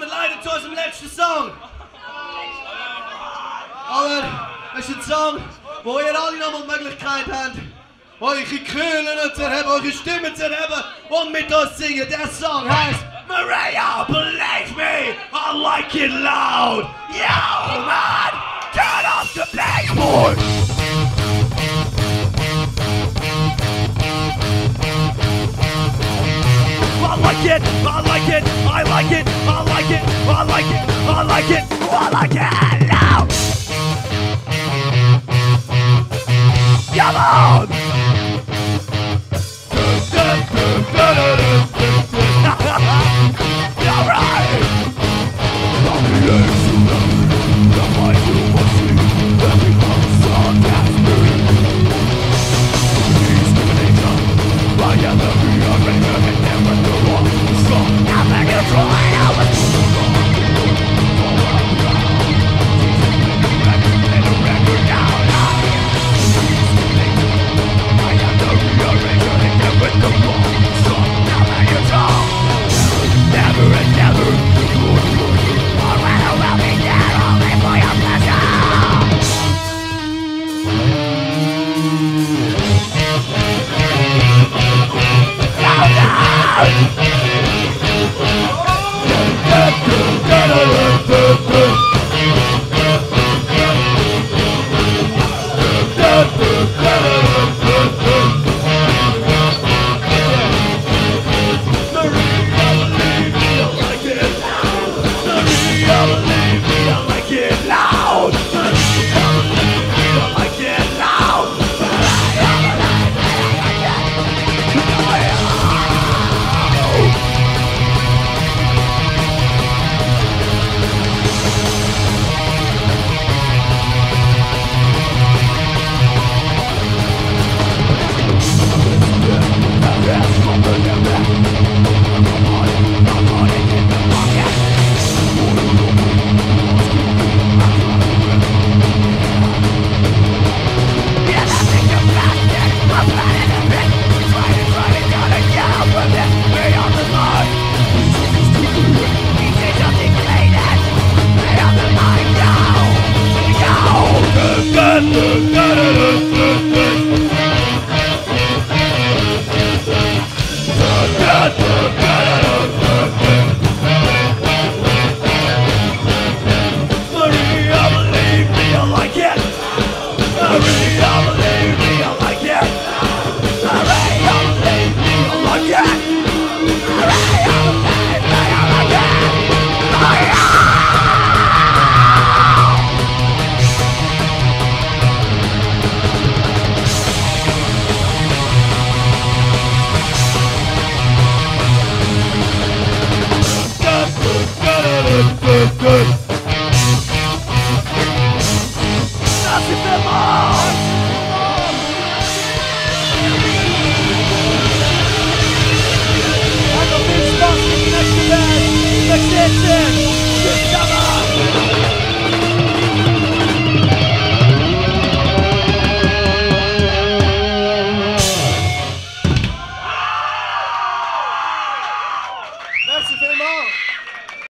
den Leuten zu unserem letzten Song. Aber es ist ein Song, wo ihr alle noch mal die Möglichkeit habt, eure Kühlen zu erheben, eure Stimmen zu erheben und mit uns singen. Der Song heißt Maria, believe me, I like it loud. Yo, man, turn off the baseboard. Like it, I like it, I like it, I like it, I like it, I like it, I like it. Come on! Right! Maria,